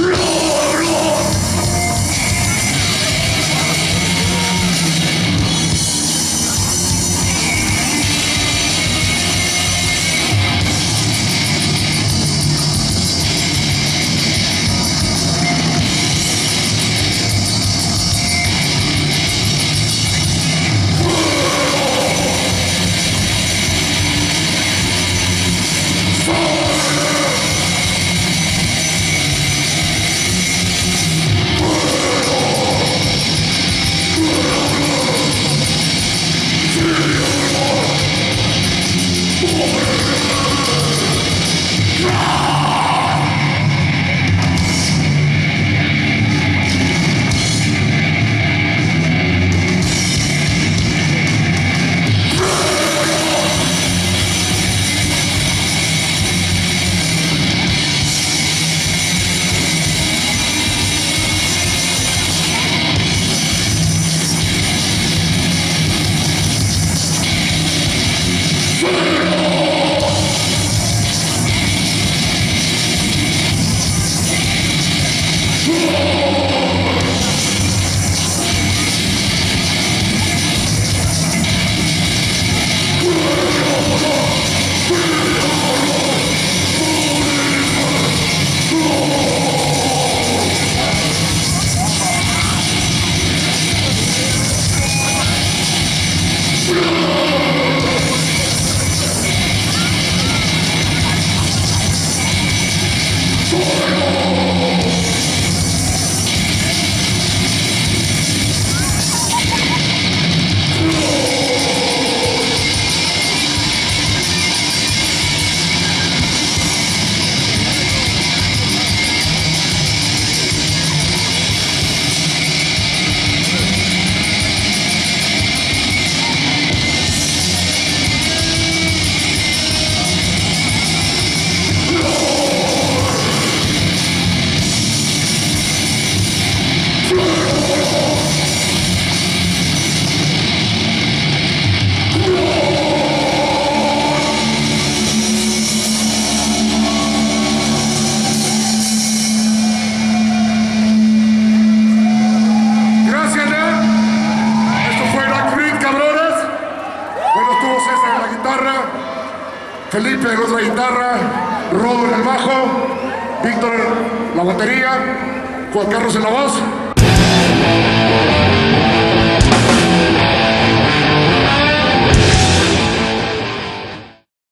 No! Felipe en otra guitarra, Rodo en el bajo, Víctor en la batería, Juan Carlos en la voz.